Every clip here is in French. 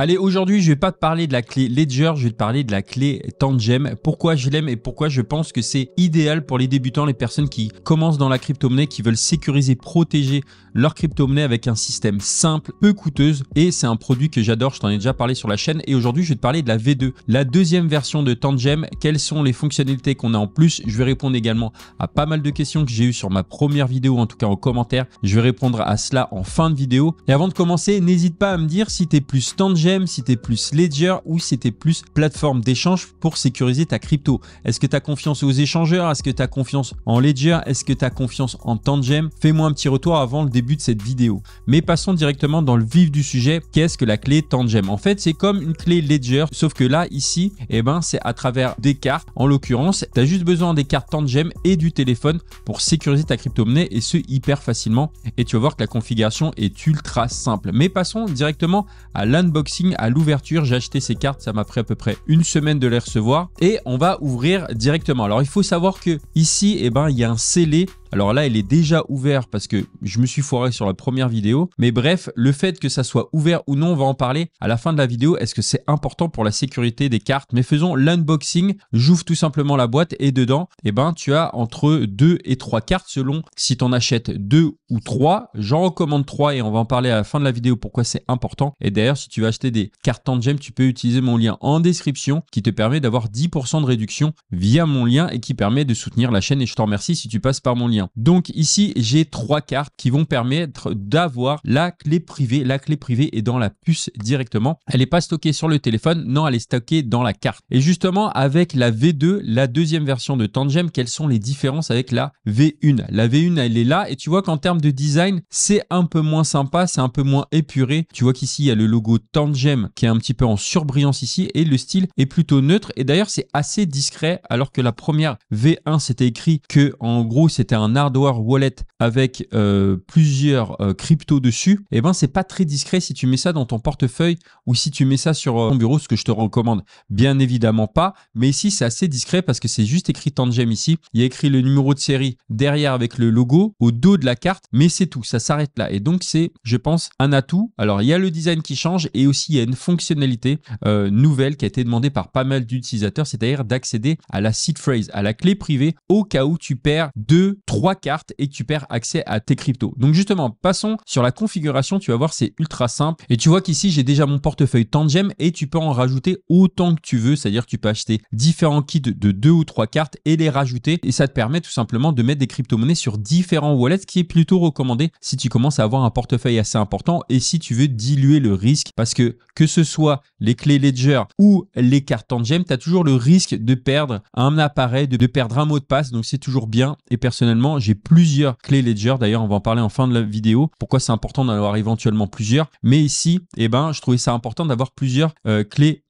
Allez, aujourd'hui, je vais pas te parler de la clé Ledger, je vais te parler de la clé Tangem. Pourquoi je l'aime et pourquoi je pense que c'est idéal pour les débutants, les personnes qui commencent dans la crypto-monnaie, qui veulent sécuriser, protéger leur crypto-monnaie avec un système simple, peu coûteuse et c'est un produit que j'adore, je t'en ai déjà parlé sur la chaîne et aujourd'hui, je vais te parler de la V2, la deuxième version de Tangem. Quelles sont les fonctionnalités qu'on a en plus? Je vais répondre également à pas mal de questions que j'ai eues sur ma première vidéo, en tout cas en commentaire. Je vais répondre à cela en fin de vidéo. Et avant de commencer, n'hésite pas à me dire si tu es plus Tangem, si tu es plus Ledger ou si tu es plus plateforme d'échange pour sécuriser ta crypto. Est-ce que tu as confiance aux échangeurs? Est-ce que tu as confiance en Ledger? Est-ce que tu as confiance en Tangem? Fais-moi un petit retour avant le début de cette vidéo. Mais passons directement dans le vif du sujet. Qu'est-ce que la clé Tangem? En fait, c'est comme une clé Ledger, sauf que là, ici, eh ben, c'est à travers des cartes. En l'occurrence, tu as juste besoin des cartes Tangem et du téléphone pour sécuriser ta crypto-monnaie et ce hyper facilement. Et tu vas voir que la configuration est ultra simple. Mais passons directement à l'unboxing, à l'ouverture. J'ai acheté ces cartes, ça m'a pris à peu près une semaine de les recevoir et on va ouvrir directement. Alors il faut savoir que ici, eh ben, il y a un scellé alors là, il est déjà ouvert parce que je me suis foiré sur la première vidéo. Mais bref, le fait que ça soit ouvert ou non, on va en parler à la fin de la vidéo. Est-ce que c'est important pour la sécurité des cartes? Mais faisons l'unboxing. J'ouvre tout simplement la boîte et dedans, eh ben, tu as entre 2 et 3 cartes selon si tu en achètes 2 ou 3. J'en recommande 3 et on va en parler à la fin de la vidéo pourquoi c'est important. Et d'ailleurs, si tu veux acheter des cartes Tangem, tu peux utiliser mon lien en description qui te permet d'avoir 10% de réduction via mon lien et qui permet de soutenir la chaîne et je te remercie si tu passes par mon lien. Donc ici, j'ai trois cartes qui vont permettre d'avoir la clé privée. La clé privée est dans la puce directement. Elle n'est pas stockée sur le téléphone, non, elle est stockée dans la carte. Et justement, avec la V2, la deuxième version de Tangem, quelles sont les différences avec la V1 La V1, elle est là et tu vois qu'en termes de design, c'est un peu moins sympa, c'est un peu moins épuré. Tu vois qu'ici, il y a le logo Tangem qui est un petit peu en surbrillance ici et le style est plutôt neutre. Et d'ailleurs, c'est assez discret alors que la première V1, c'était écrit que en gros, c'était un hardware wallet avec euh, plusieurs euh, cryptos dessus, et eh ben c'est pas très discret si tu mets ça dans ton portefeuille ou si tu mets ça sur euh, ton bureau, ce que je te recommande bien évidemment pas. Mais ici c'est assez discret parce que c'est juste écrit Tangem ici. Il y a écrit le numéro de série derrière avec le logo au dos de la carte, mais c'est tout, ça s'arrête là. Et donc c'est, je pense, un atout. Alors il y a le design qui change et aussi il y a une fonctionnalité nouvelle qui a été demandée par pas mal d'utilisateurs, c'est-à-dire d'accéder à la seed phrase, à la clé privée au cas où tu perds deux, trois trois cartes et tu perds accès à tes cryptos. Donc justement, passons sur la configuration. Tu vas voir, c'est ultra simple. Et tu vois qu'ici, j'ai déjà mon portefeuille Tangem et tu peux en rajouter autant que tu veux. C'est-à-dire que tu peux acheter différents kits de deux ou trois cartes et les rajouter. Et ça te permet tout simplement de mettre des crypto-monnaies sur différents wallets, ce qui est plutôt recommandé si tu commences à avoir un portefeuille assez important et si tu veux diluer le risque. Parce que que ce soit les clés Ledger ou les cartes Tangem, tu as toujours le risque de perdre un appareil, de, de perdre un mot de passe. Donc c'est toujours bien. Et personnellement, j'ai plusieurs clés Ledger. D'ailleurs, on va en parler en fin de la vidéo. Pourquoi c'est important d'en avoir éventuellement plusieurs. Mais ici, eh ben, je trouvais ça important d'avoir plusieurs euh, clés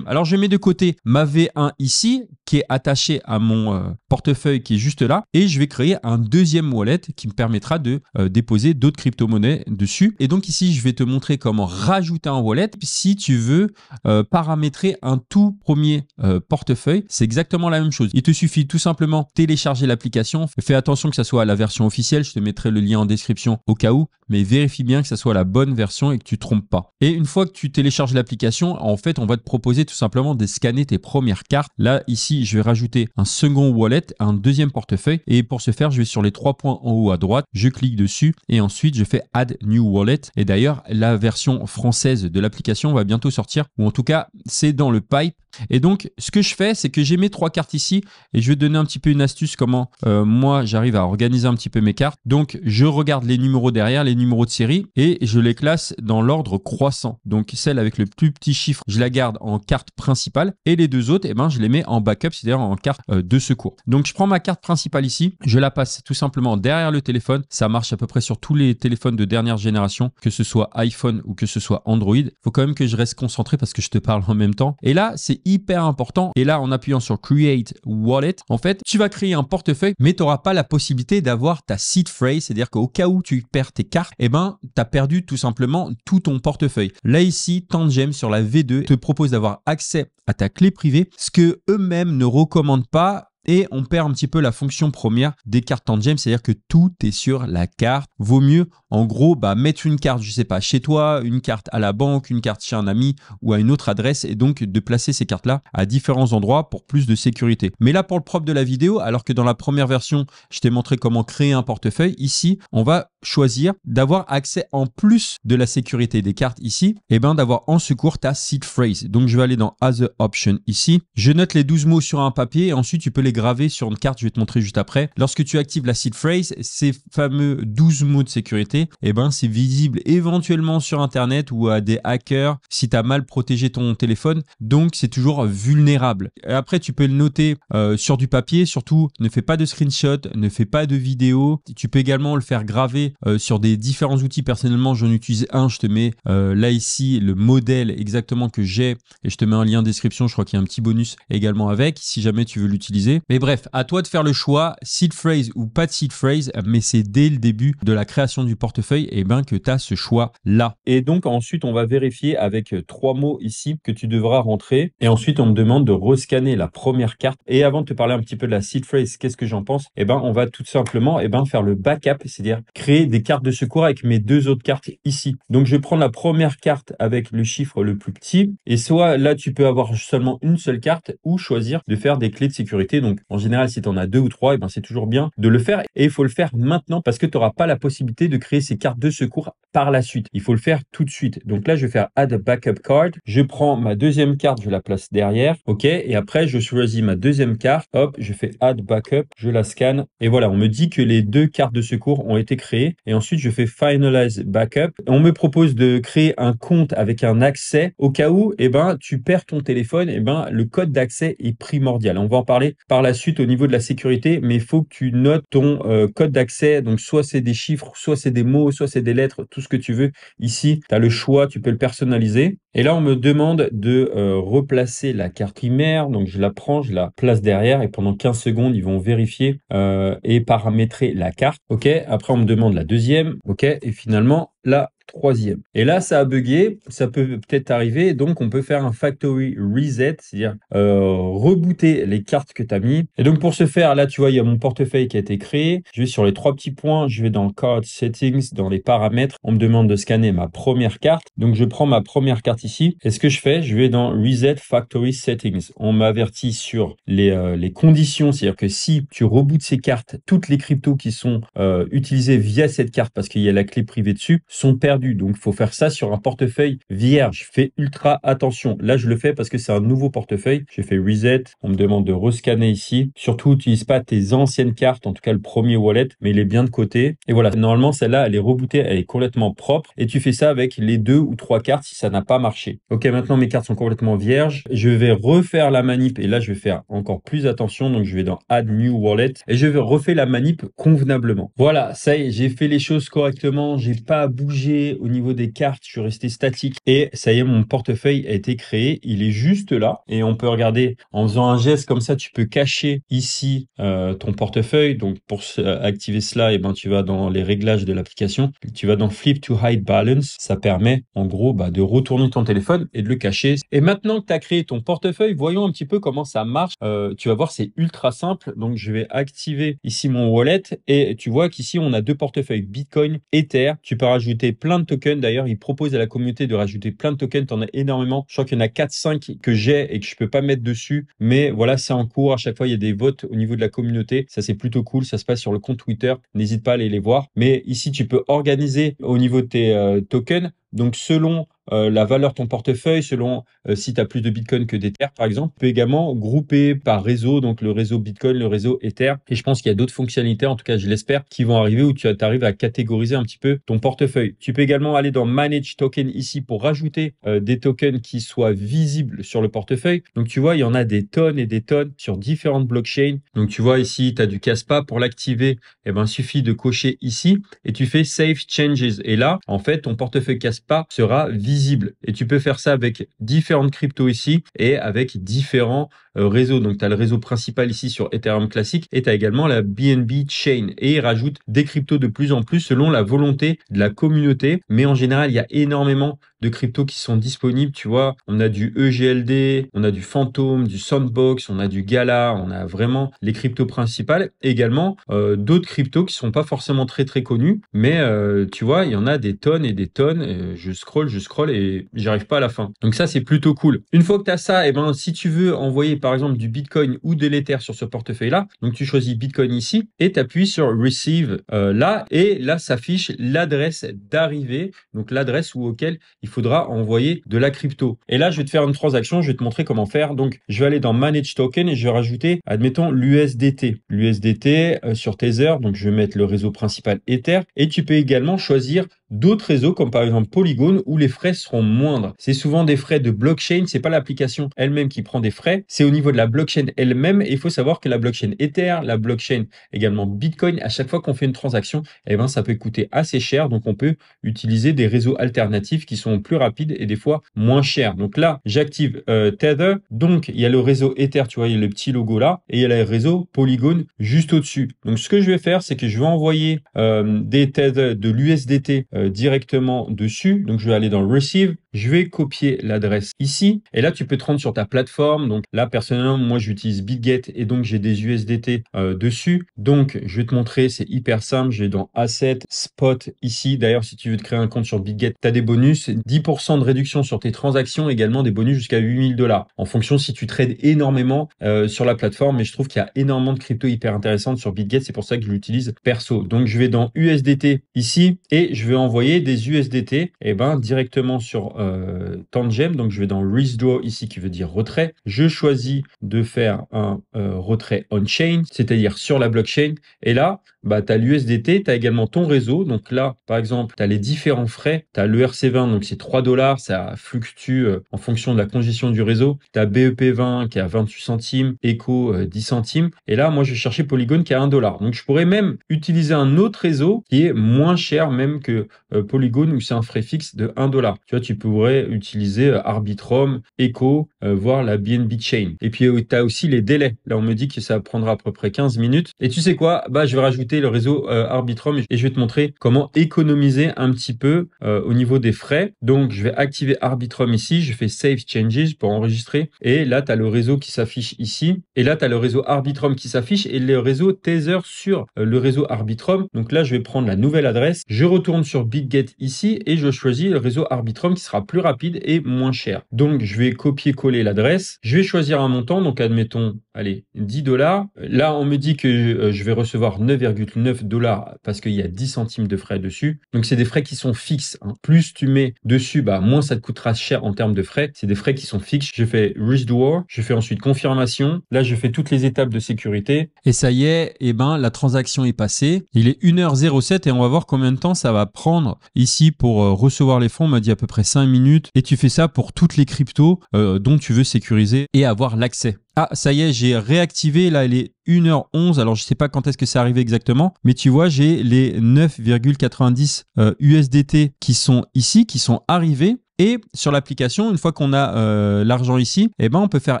Alors je mets de côté ma V1 ici qui est attaché à mon euh, portefeuille qui est juste là et je vais créer un deuxième wallet qui me permettra de euh, déposer d'autres crypto-monnaies dessus. Et donc ici, je vais te montrer comment rajouter un wallet si tu veux euh, paramétrer un tout premier portefeuille. C'est exactement la même chose. Il te suffit tout simplement télécharger l'application. Fais attention que ça soit la version officielle. Je te mettrai le lien en description au cas où, mais vérifie bien que ça soit la bonne version et que tu te trompes pas. Et une fois que tu télécharges l'application, en fait, on va te proposer tout simplement de scanner tes premières cartes. Là, ici, je vais rajouter un second wallet, un deuxième portefeuille. Et pour ce faire, je vais sur les trois points en haut à droite, je clique dessus et ensuite je fais Add New Wallet. Et d'ailleurs, la version française de l'application va bientôt sortir, ou en tout cas, c'est dans le pipe. Et donc, ce que je fais, c'est que j'ai mes trois cartes ici et je vais donner un petit peu une astuce comment euh, moi j'arrive à organiser un petit peu mes cartes. Donc, je regarde les numéros derrière, les numéros de série et je les classe dans l'ordre croissant. Donc, celle avec le plus petit chiffre, je la garde en carte principale et les deux autres, eh ben, je les mets en backup, c'est-à-dire en carte euh, de secours. Donc, je prends ma carte principale ici, je la passe tout simplement derrière le téléphone. Ça marche à peu près sur tous les téléphones de dernière génération, que ce soit iPhone ou que ce soit Android. Faut quand même que je reste concentré parce que je te parle en même temps. Et là, c'est hyper important. Et là, en appuyant sur Create Wallet, en fait, tu vas créer un portefeuille, mais tu n'auras pas la possibilité d'avoir ta seed phrase, c'est-à-dire qu'au cas où tu perds tes cartes, eh ben, tu as perdu tout simplement tout ton portefeuille. Là, ici, Tangem sur la V2 te propose d'avoir accès à ta clé privée, ce que eux-mêmes ne recommandent pas et on perd un petit peu la fonction première des cartes Tangem, c'est-à-dire que tout est sur la carte. Vaut mieux, en gros, bah, mettre une carte, je sais pas, chez toi, une carte à la banque, une carte chez un ami ou à une autre adresse et donc de placer ces cartes-là à différents endroits pour plus de sécurité. Mais là, pour le propre de la vidéo, alors que dans la première version, je t'ai montré comment créer un portefeuille, ici, on va choisir d'avoir accès en plus de la sécurité des cartes ici, et ben d'avoir en secours ta seed phrase. Donc je vais aller dans Other Option ici. Je note les 12 mots sur un papier et ensuite tu peux les graver sur une carte, je vais te montrer juste après. Lorsque tu actives la seed phrase, ces fameux 12 mots de sécurité, eh ben c'est visible éventuellement sur internet ou à des hackers si tu as mal protégé ton téléphone. Donc c'est toujours vulnérable. après tu peux le noter euh, sur du papier, surtout ne fais pas de screenshot, ne fais pas de vidéo. Tu peux également le faire graver euh, sur des différents outils. Personnellement, j'en utilise un. Je te mets euh, là ici le modèle exactement que j'ai et je te mets un lien en description. Je crois qu'il y a un petit bonus également avec si jamais tu veux l'utiliser. Mais bref, à toi de faire le choix, seed phrase ou pas de seed phrase, mais c'est dès le début de la création du portefeuille eh ben que tu as ce choix là. Et donc ensuite, on va vérifier avec euh, trois mots ici que tu devras rentrer. Et ensuite, on me demande de rescanner la première carte. Et avant de te parler un petit peu de la seed phrase, qu'est-ce que j'en pense? Eh ben, on va tout simplement eh ben, faire le backup, c'est-à-dire créer des cartes de secours avec mes deux autres cartes ici. Donc, je vais prendre la première carte avec le chiffre le plus petit. Et soit là, tu peux avoir seulement une seule carte ou choisir de faire des clés de sécurité. Donc, en général, si tu en as deux ou trois, eh ben, c'est toujours bien de le faire. Et il faut le faire maintenant parce que tu n'auras pas la possibilité de créer ces cartes de secours par la suite. Il faut le faire tout de suite. Donc là, je vais faire Add Backup Card. Je prends ma deuxième carte, je la place derrière. OK. Et après, je choisis ma deuxième carte. Hop, je fais Add Backup. Je la scanne. Et voilà, on me dit que les deux cartes de secours ont été créées. Et ensuite, je fais Finalize Backup. On me propose de créer un compte avec un accès au cas où, eh ben, tu perds ton téléphone. Eh ben, le code d'accès est primordial. On va en parler par la suite au niveau de la sécurité, mais il faut que tu notes ton euh, code d'accès. Donc, soit c'est des chiffres, soit c'est des mots, soit c'est des lettres, tout ce que tu veux. Ici, tu as le choix, tu peux le personnaliser. Et là, on me demande de euh, replacer la carte primaire. Donc, je la prends, je la place derrière et pendant 15 secondes, ils vont vérifier euh, et paramétrer la carte. OK. Après, on me demande la deuxième. OK. Et finalement, là, troisième. Et là, ça a bugué, ça peut peut-être arriver, donc on peut faire un factory reset, c'est-à-dire euh, rebooter les cartes que tu as mis. Et donc pour ce faire, là, tu vois, il y a mon portefeuille qui a été créé. Je vais sur les trois petits points, je vais dans Card Settings, dans les paramètres. On me demande de scanner ma première carte. Donc je prends ma première carte ici. Et ce que je fais, je vais dans Reset Factory Settings. On m'avertit sur les, euh, conditions, c'est-à-dire que si tu rebootes ces cartes, toutes les cryptos qui sont euh, utilisées via cette carte, parce qu'il y a la clé privée dessus, sont perdues donc, il faut faire ça sur un portefeuille vierge. Fais ultra attention. Là, je le fais parce que c'est un nouveau portefeuille. J'ai fait reset. On me demande de rescanner ici. Surtout, utilise pas tes anciennes cartes, en tout cas le premier wallet, mais il est bien de côté. Et voilà, normalement, celle-là, elle est rebootée, elle est complètement propre. Et tu fais ça avec les deux ou trois cartes si ça n'a pas marché. Ok, maintenant mes cartes sont complètement vierges. Je vais refaire la manip et là, je vais faire encore plus attention. Donc, je vais dans Add New Wallet et je vais refaire la manip convenablement. Voilà, ça y est, j'ai fait les choses correctement. J'ai pas bougé au niveau des cartes, je suis resté statique et ça y est, mon portefeuille a été créé. Il est juste là et on peut regarder en faisant un geste comme ça, tu peux cacher ici euh, ton portefeuille. Donc pour activer cela, et eh ben tu vas dans les réglages de l'application, tu vas dans Flip to Hide Balance. Ça permet en gros bah, de retourner ton téléphone et de le cacher. Et maintenant que tu as créé ton portefeuille, voyons un petit peu comment ça marche. Euh, tu vas voir, c'est ultra simple. Donc je vais activer ici mon wallet et tu vois qu'ici on a deux portefeuilles Bitcoin, Ether. Tu peux rajouter plein de tokens. D'ailleurs, il propose à la communauté de rajouter plein de tokens. Tu en as énormément. Je crois qu'il y en a 4-5 que j'ai et que je peux pas mettre dessus. Mais voilà, c'est en cours. À chaque fois, il y a des votes au niveau de la communauté. Ça, c'est plutôt cool. Ça se passe sur le compte Twitter. N'hésite pas à aller les voir. Mais ici, tu peux organiser au niveau de tes euh, tokens. Donc, selon euh, la valeur de ton portefeuille selon euh, si tu as plus de Bitcoin que d'Ether, par exemple. Tu peux également grouper par réseau, donc le réseau Bitcoin, le réseau Ether. Et je pense qu'il y a d'autres fonctionnalités, en tout cas je l'espère, qui vont arriver où tu arrives à catégoriser un petit peu ton portefeuille. Tu peux également aller dans Manage Token ici pour rajouter euh, des tokens qui soient visibles sur le portefeuille. Donc tu vois, il y en a des tonnes et des tonnes sur différentes blockchains. Donc tu vois ici, tu as du Caspa. Pour l'activer, eh ben, il suffit de cocher ici et tu fais Save Changes. Et là, en fait, ton portefeuille Caspa sera visible. Et tu peux faire ça avec différentes cryptos ici et avec différents réseaux. Donc, tu as le réseau principal ici sur Ethereum classique et tu as également la BNB Chain. Et ils rajoutent des cryptos de plus en plus selon la volonté de la communauté. Mais en général, il y a énormément de cryptos qui sont disponibles. Tu vois, on a du EGLD, on a du Phantom, du Sandbox, on a du Gala, on a vraiment les cryptos principales. également euh, d'autres cryptos qui sont pas forcément très très connus, mais euh, tu vois, il y en a des tonnes et des tonnes. Euh, je scroll, je scroll et j'arrive pas à la fin. Donc ça, c'est plutôt cool. Une fois que tu as ça, et eh ben si tu veux envoyer par exemple du Bitcoin ou de l'Ether sur ce portefeuille-là, donc tu choisis Bitcoin ici et tu appuies sur Receive là et là s'affiche l'adresse d'arrivée, donc l'adresse où auquel il faudra envoyer de la crypto. Et là, je vais te faire une transaction, je vais te montrer comment faire. Donc, je vais aller dans Manage Token et je vais rajouter, admettons, l'USDT. L'USDT euh, sur Tether, donc je vais mettre le réseau principal Ether. Et tu peux également choisir d'autres réseaux comme par exemple Polygon où les frais seront moindres. C'est souvent des frais de blockchain, c'est pas l'application elle-même qui prend des frais, c'est au niveau de la blockchain elle-même et il faut savoir que la blockchain Ether, la blockchain également Bitcoin, à chaque fois qu'on fait une transaction, eh ben ça peut coûter assez cher donc on peut utiliser des réseaux alternatifs qui sont plus rapides et des fois moins chers. Donc là, j'active euh, Tether, donc il y a le réseau Ether, tu vois, il y a le petit logo là et il y a le réseau Polygon juste au-dessus. Donc ce que je vais faire, c'est que je vais envoyer euh, des Tether de l'USDT euh, directement dessus. Donc je vais aller dans Receive, je vais copier l'adresse ici et là tu peux te rendre sur ta plateforme. Donc là personnellement moi j'utilise BitGet et donc j'ai des USDT euh, dessus. Donc je vais te montrer, c'est hyper simple. Je vais dans Asset, Spot ici. D'ailleurs si tu veux te créer un compte sur BitGet, tu as des bonus, 10% de réduction sur tes transactions, également des bonus jusqu'à 8000 dollars en fonction si tu trades énormément euh, sur la plateforme. Mais je trouve qu'il y a énormément de crypto hyper intéressantes sur BitGet, c'est pour ça que je l'utilise perso. Donc je vais dans USDT ici et je vais envoyer des USDT et eh ben, directement sur euh, Tangem. Donc, je vais dans Withdraw ici qui veut dire retrait. Je choisis de faire un euh, retrait on-chain, c'est-à-dire sur la blockchain. Et là, bah, tu as l'USDT, tu as également ton réseau. Donc là, par exemple, tu as les différents frais. Tu as l'ERC20, donc c'est 3 dollars, ça fluctue euh, en fonction de la congestion du réseau. Tu as BEP20 qui est à 28 centimes, Echo 10 centimes. Et là, moi, je vais chercher Polygon qui est à 1 dollar. Donc je pourrais même utiliser un autre réseau qui est moins cher même que euh, Polygon où c'est un frais fixe de 1 dollar. Tu vois, tu pourrais utiliser euh, Arbitrum, euh, voire la BNB Chain. Et puis, tu as aussi les délais. Là, on me dit que ça prendra à peu près 15 minutes. Et tu sais quoi? Bah, je vais rajouter le réseau Arbitrum et je vais te montrer comment économiser un petit peu au niveau des frais. Donc, je vais activer Arbitrum ici. Je fais Save Changes pour enregistrer. Et là, tu as le réseau qui s'affiche ici. Et là, tu as le réseau Arbitrum qui s'affiche et le réseau Tether sur le réseau Arbitrum. Donc là, je vais prendre la nouvelle adresse. Je retourne sur Big ici et je choisis le réseau Arbitrum qui sera plus rapide et moins cher. Donc je vais copier-coller l'adresse. Je vais choisir un montant, donc admettons, allez, 10 dollars. Là, on me dit que euh, je vais recevoir 9,9 dollars parce qu'il y a 10 centimes de frais dessus. Donc c'est des frais qui sont fixes. Hein. Plus tu mets dessus, bah moins ça te coûtera cher en termes de frais. C'est des frais qui sont fixes. Je fais restore, je fais ensuite confirmation. Là, je fais toutes les étapes de sécurité. Et ça y est, eh ben la transaction est passée. Il est 1h07 et on va voir combien de temps ça va prendre Ici, pour euh, recevoir les fonds, on m'a dit à peu près 5 minutes. Et tu fais ça pour toutes les cryptos euh, dont tu veux sécuriser et avoir l'accès. Ah, ça y est, j'ai réactivé. Là, elle est 1h11. Alors, je sais pas quand est-ce que c'est arrivé exactement, mais tu vois, j'ai les 9,90 USDT euh, qui sont ici, qui sont arrivés. Et sur l'application, une fois qu'on a euh, l'argent ici, eh ben on peut faire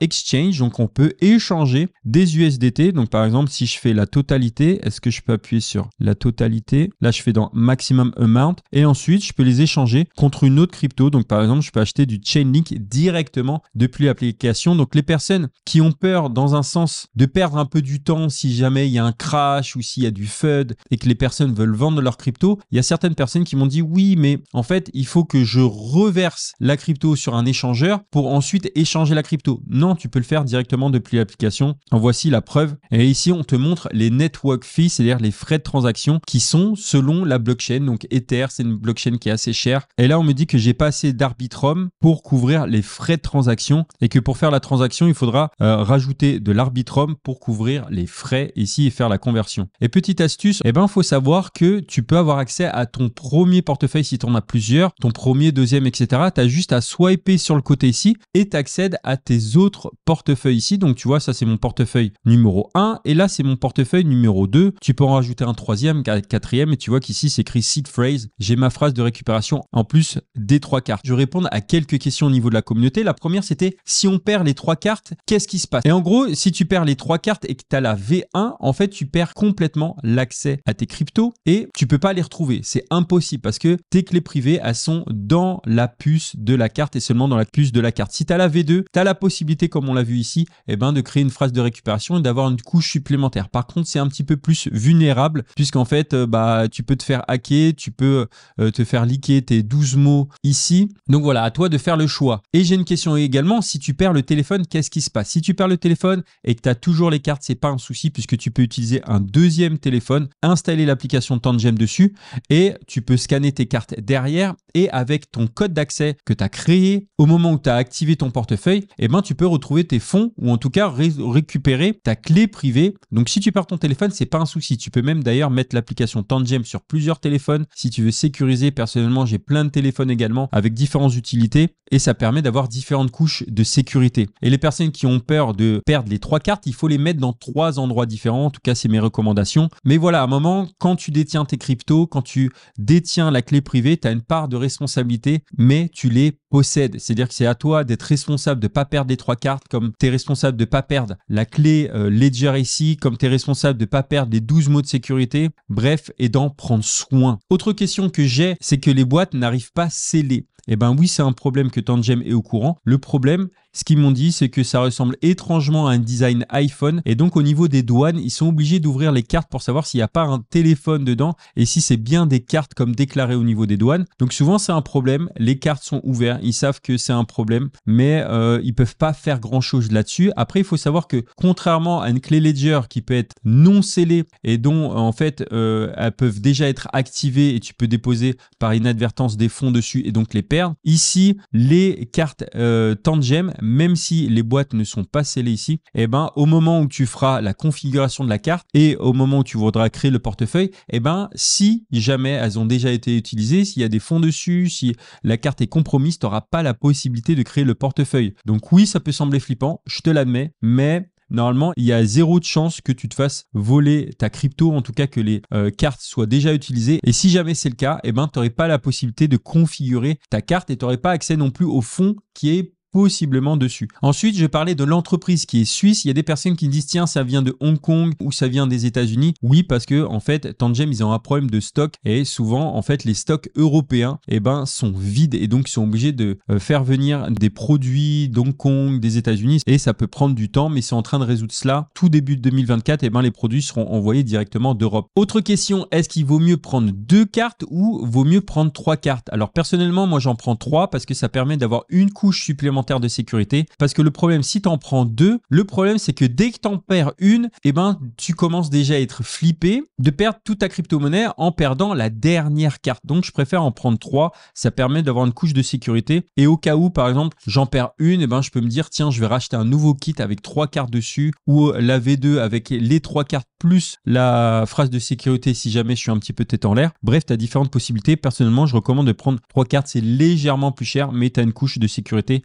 exchange, donc on peut échanger des USDT. Donc par exemple, si je fais la totalité, est-ce que je peux appuyer sur la totalité? Là, je fais dans maximum amount et ensuite je peux les échanger contre une autre crypto. Donc par exemple, je peux acheter du Chainlink directement depuis l'application. Donc les personnes qui ont peur dans un sens de perdre un peu du temps si jamais il y a un crash ou s'il y a du FUD et que les personnes veulent vendre leur crypto, il y a certaines personnes qui m'ont dit oui, mais en fait, il faut que je revienne la crypto sur un échangeur pour ensuite échanger la crypto. Non, tu peux le faire directement depuis l'application. En voici la preuve. Et ici, on te montre les network fees, c'est-à-dire les frais de transaction qui sont selon la blockchain. Donc Ether, c'est une blockchain qui est assez chère. Et là, on me dit que j'ai pas assez d'Arbitrum pour couvrir les frais de transaction et que pour faire la transaction, il faudra euh, rajouter de l'Arbitrum pour couvrir les frais ici et faire la conversion. Et petite astuce, eh ben, faut savoir que tu peux avoir accès à ton premier portefeuille si tu en as plusieurs, ton premier, deuxième, etc Tu as juste à swiper sur le côté ici et tu accèdes à tes autres portefeuilles ici. Donc tu vois, ça c'est mon portefeuille numéro 1 et là c'est mon portefeuille numéro 2. Tu peux en rajouter un troisième, quatrième et tu vois qu'ici c'est écrit seed phrase. J'ai ma phrase de récupération en plus des trois cartes. Je vais répondre à quelques questions au niveau de la communauté. La première c'était si on perd les trois cartes, qu'est-ce qui se passe? Et en gros, si tu perds les trois cartes et que tu as la V1, en fait tu perds complètement l'accès à tes cryptos et tu peux pas les retrouver. C'est impossible parce que tes clés privées, elles sont dans la puce de la carte et seulement dans la puce de la carte. Si tu as la V2, tu as la possibilité, comme on l'a vu ici, eh ben, de créer une phrase de récupération et d'avoir une couche supplémentaire. Par contre, c'est un petit peu plus vulnérable puisqu'en fait, euh, bah, tu peux te faire hacker, tu peux euh, te faire liquer tes 12 mots ici. Donc voilà, à toi de faire le choix. Et j'ai une question également, si tu perds le téléphone, qu'est-ce qui se passe? Si tu perds le téléphone et que tu as toujours les cartes, c'est pas un souci puisque tu peux utiliser un deuxième téléphone, installer l'application Tangem dessus et tu peux scanner tes cartes derrière et avec ton code d'accès que tu as créé au moment où tu as activé ton portefeuille, eh ben, tu peux retrouver tes fonds ou en tout cas récupérer ta clé privée. Donc si tu perds ton téléphone, c'est pas un souci. Tu peux même d'ailleurs mettre l'application Tangem sur plusieurs téléphones si tu veux sécuriser. Personnellement, j'ai plein de téléphones également avec différentes utilités et ça permet d'avoir différentes couches de sécurité. Et les personnes qui ont peur de perdre les trois cartes, il faut les mettre dans trois endroits différents. En tout cas, c'est mes recommandations. Mais voilà, à un moment, quand tu détiens tes cryptos, quand tu détiens la clé privée, tu as une part de responsabilité, mais tu les possèdes. C'est-à-dire que c'est à toi d'être responsable de ne pas perdre les trois cartes, comme tu es responsable de ne pas perdre la clé euh, Ledger ici, comme tu es responsable de ne pas perdre les 12 mots de sécurité. Bref, et d'en prendre soin. Autre question que j'ai, c'est que les boîtes n'arrivent pas scellées. Eh ben oui, c'est un problème que Tangem est au courant. Le problème, ce qu'ils m'ont dit, c'est que ça ressemble étrangement à un design iPhone. Et donc, au niveau des douanes, ils sont obligés d'ouvrir les cartes pour savoir s'il n'y a pas un téléphone dedans et si c'est bien des cartes comme déclarées au niveau des douanes. Donc, souvent, c'est un problème. Les cartes sont ouvertes. Ils savent que c'est un problème, mais euh, ils peuvent pas faire grand chose là-dessus. Après, il faut savoir que contrairement à une clé Ledger qui peut être non scellée et dont, en fait, euh, elles peuvent déjà être activées et tu peux déposer par inadvertance des fonds dessus et donc les perdre. Ici, les cartes euh, Tangem, même si les boîtes ne sont pas scellées ici, eh ben, au moment où tu feras la configuration de la carte et au moment où tu voudras créer le portefeuille, eh ben, si jamais elles ont déjà été utilisées, s'il y a des fonds dessus, si la carte est compromise, tu n'auras pas la possibilité de créer le portefeuille. Donc oui, ça peut sembler flippant, je te l'admets, mais normalement, il y a zéro de chance que tu te fasses voler ta crypto, en tout cas que les euh, cartes soient déjà utilisées. Et si jamais c'est le cas, eh ben, tu n'aurais pas la possibilité de configurer ta carte et tu n'aurais pas accès non plus au fonds qui est possiblement dessus. Ensuite, je parlais de l'entreprise qui est suisse. Il y a des personnes qui me disent tiens, ça vient de Hong Kong ou ça vient des États-Unis. Oui, parce que en fait, Tangem, ils ont un problème de stock et souvent, en fait, les stocks européens, eh ben, sont vides et donc ils sont obligés de euh, faire venir des produits d'Hong Kong, des États-Unis et ça peut prendre du temps, mais c'est en train de résoudre cela. Tout début de 2024, eh ben, les produits seront envoyés directement d'Europe. Autre question, est-ce qu'il vaut mieux prendre deux cartes ou vaut mieux prendre trois cartes? Alors personnellement, moi j'en prends trois parce que ça permet d'avoir une couche supplémentaire de sécurité. Parce que le problème, si tu en prends deux, le problème, c'est que dès que tu en perds une, eh ben, tu commences déjà à être flippé de perdre toute ta crypto-monnaie en perdant la dernière carte. Donc, je préfère en prendre trois. Ça permet d'avoir une couche de sécurité. Et au cas où, par exemple, j'en perds une, eh ben, je peux me dire, tiens, je vais racheter un nouveau kit avec trois cartes dessus ou la V2 avec les trois cartes plus la phrase de sécurité si jamais je suis un petit peu tête en l'air. Bref, tu as différentes possibilités. Personnellement, je recommande de prendre trois cartes. C'est légèrement plus cher, mais tu as une couche de sécurité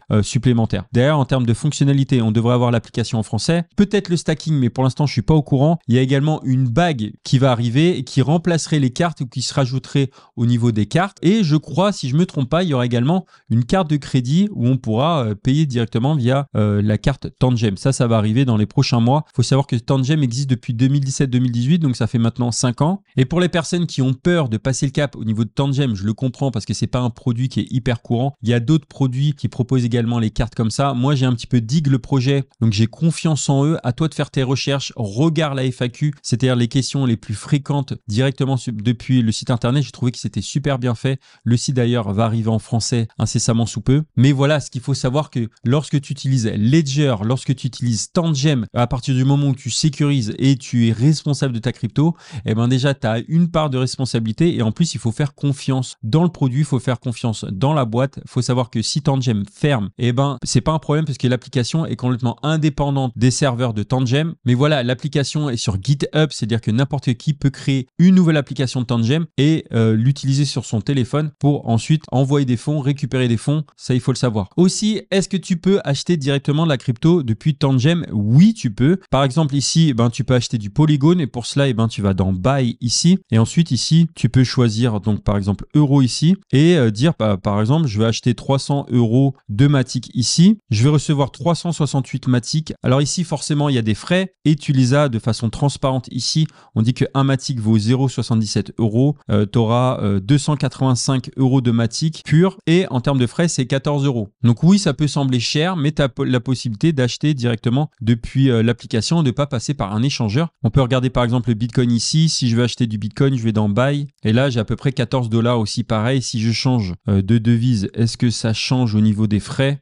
D'ailleurs, en termes de fonctionnalité, on devrait avoir l'application en français. Peut-être le stacking, mais pour l'instant, je suis pas au courant. Il y a également une bague qui va arriver et qui remplacerait les cartes ou qui se rajouterait au niveau des cartes. Et je crois, si je me trompe pas, il y aura également une carte de crédit où on pourra euh, payer directement via euh, la carte Tangem. Ça, ça va arriver dans les prochains mois. Il faut savoir que Tangem existe depuis 2017-2018, donc ça fait maintenant 5 ans. Et pour les personnes qui ont peur de passer le cap au niveau de Tangem, je le comprends parce que c'est pas un produit qui est hyper courant. Il y a d'autres produits qui proposent également les cartes comme ça. Moi, j'ai un petit peu digue le projet, donc j'ai confiance en eux. À toi de faire tes recherches. Regarde la FAQ, c'est-à-dire les questions les plus fréquentes directement depuis le site internet. J'ai trouvé que c'était super bien fait. Le site d'ailleurs va arriver en français incessamment sous peu. Mais voilà, ce qu'il faut savoir que lorsque tu utilises Ledger, lorsque tu utilises Tangem, à partir du moment où tu sécurises et tu es responsable de ta crypto, eh ben déjà, tu as une part de responsabilité et en plus, il faut faire confiance dans le produit, il faut faire confiance dans la boîte. Il faut savoir que si Tangem ferme, eh ben c'est pas un problème parce que l'application est complètement indépendante des serveurs de Tangem. Mais voilà, l'application est sur GitHub, c'est-à-dire que n'importe qui peut créer une nouvelle application de Tangem et euh, l'utiliser sur son téléphone pour ensuite envoyer des fonds, récupérer des fonds. Ça, il faut le savoir. Aussi, est-ce que tu peux acheter directement de la crypto depuis Tangem Oui, tu peux. Par exemple, ici, eh ben, tu peux acheter du Polygon et pour cela, eh ben, tu vas dans Buy ici et ensuite ici, tu peux choisir donc par exemple euro ici et euh, dire bah, par exemple, je vais acheter 300 euros de Ici. Je vais recevoir 368 Matic. Alors ici, forcément, il y a des frais et tu les as de façon transparente ici. On dit que un Matic vaut 0,77 euros. Tu auras 285 euros de Matic pur et en termes de frais, c'est 14 euros. Donc oui, ça peut sembler cher, mais tu as la possibilité d'acheter directement depuis euh, l'application, de ne pas passer par un échangeur. On peut regarder par exemple le Bitcoin ici. Si je veux acheter du Bitcoin, je vais dans Buy et là, j'ai à peu près 14 dollars aussi pareil. Si je change euh, de devise, est-ce que ça change au niveau des frais?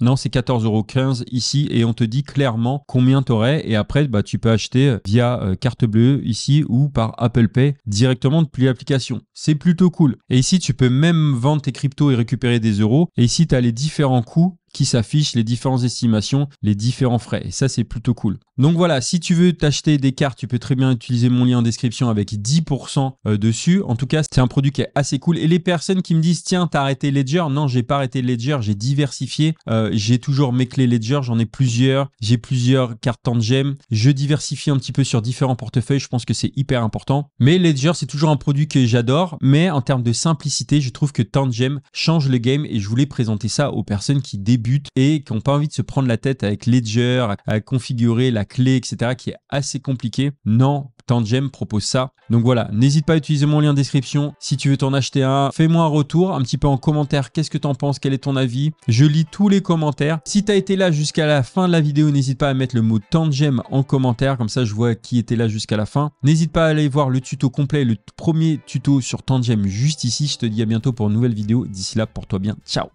non, c'est 14,15€ ici et on te dit clairement combien tu aurais et après bah, tu peux acheter via euh, carte bleue ici ou par Apple Pay directement depuis l'application. C'est plutôt cool. Et ici, tu peux même vendre tes cryptos et récupérer des euros. Et ici, tu as les différents coûts qui s'affichent, les différentes estimations, les différents frais. Et ça, c'est plutôt cool. Donc voilà, si tu veux t'acheter des cartes, tu peux très bien utiliser mon lien en description avec 10% euh, dessus. En tout cas, c'est un produit qui est assez cool. Et les personnes qui me disent, tiens, t'as arrêté Ledger? Non, j'ai pas arrêté Ledger, j'ai diversifié. Euh, j'ai toujours mes clés Ledger, j'en ai plusieurs. J'ai plusieurs cartes Tangem. Je diversifie un petit peu sur différents portefeuilles. Je pense que c'est hyper important. Mais Ledger, c'est toujours un produit que j'adore. Mais en termes de simplicité, je trouve que Tangem change le game et je voulais présenter ça aux personnes qui débutent et qui n'ont pas envie de se prendre la tête avec Ledger, à configurer la clé, etc., qui est assez compliqué. Non, Tangem propose ça. Donc voilà, n'hésite pas à utiliser mon lien de description. Si tu veux t'en acheter un, fais-moi un retour, un petit peu en commentaire. Qu'est-ce que tu en penses Quel est ton avis Je lis tous les commentaires. Si tu as été là jusqu'à la fin de la vidéo, n'hésite pas à mettre le mot Tangem en commentaire. Comme ça, je vois qui était là jusqu'à la fin. N'hésite pas à aller voir le tuto complet, le premier tuto sur Tangem juste ici. Je te dis à bientôt pour une nouvelle vidéo. D'ici là, pour toi bien. Ciao